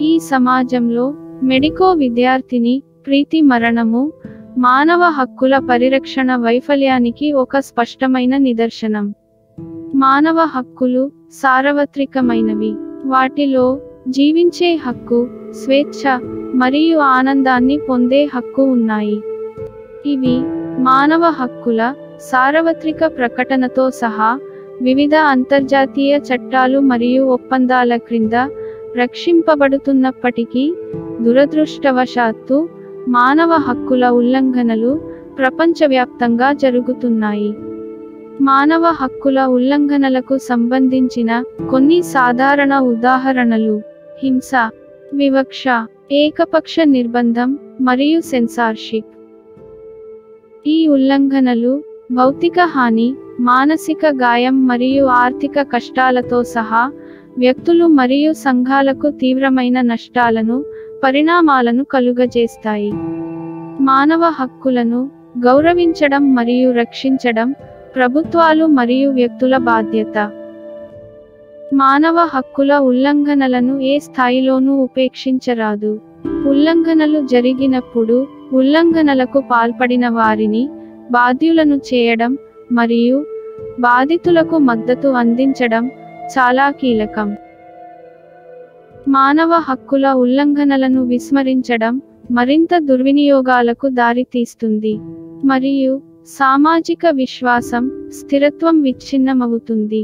ఈ సమాజంలో మెడికో విద్యార్థిని ప్రీతి మరణము మానవ హక్కుల పరిరక్షణ వైఫల్యానికి ఒక స్పష్టమైన నిదర్శనం. మానవ హక్కులు సార్వత్రికమైనవి. వాటిలో జీవించే హక్కు స్వేచ్ఛ మరియు ఆనందాన్ని పొందే హక్కు ఉన్నాయి. ఇవి మానవ హక్కుల సార్వత్రిక ప్రకటనతో సహా వివిధ అంతర్జాతీయ చట్టాలు మరియు ఒప్పందాల క్రింద రక్షింపబడుతున్నప్పటికీ దురదృష్టవశాత్తు మానవ హక్కుల ఉల్లంఘనలు ప్రపంచవ్యాప్తంగా జరుగుతున్నాయి. మానవ హక్కుల ఉల్లంఘనలకు సంబంధించిన కొన్ని సాధారణ ఉదాహరణలు. హింస వివక్ష ఏకపక్ష నిర్బంధం మరియు సెన్సార్షిప్. ఈ ఉల్లంఘనలు భౌతిక హాని మానసిక గాయం మరియు ఆర్థిక కష్టాలతో సహా వ్యక్తులు మరియు సంఘాలకు తీవ్రమైన నష్టాలను పరిణామాలను కలుగజేస్తాయి. మానవ హక్కులను గౌరవించడం మరియు రక్షించడం ప్రభుత్వాలు మరియు వ్యక్తుల బాధ్యత. మానవ హక్కుల ఉల్లంఘనలను ఏ స్థాయిలోనూ ఉపేక్షించరాదు. ఉల్లంఘనలు జరిగినప్పుడు ఉల్లంఘనలకు పాల్పడిన వారిని బాధ్యులను చేయడం మరియు బాధితులకు మద్దతు అందించడం చాలా కీలకం. మానవ హక్కుల ఉల్లంఘనలను విస్మరించడం మరింత దుర్వినియోగాలకు దారితీస్తుంది మరియు సామాజిక విశ్వాసం స్థిరత్వం విచ్ఛిన్నమవుతుంది.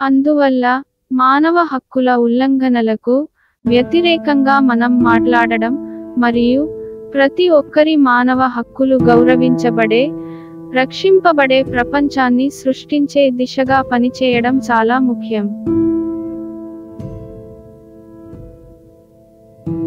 అందువల్ల మానవ హక్కుల ఉల్లంఘనలకు వ్యతిరేకంగా మనం మాట్లాడడం మరియు ప్రతి ఒక్కరి మానవ హక్కులు గౌరవించబడే రక్షింపబడే ప్రపంచాన్ని సృష్టించే దిశగా పనిచేయడం చాలా ముఖ్యం. thank you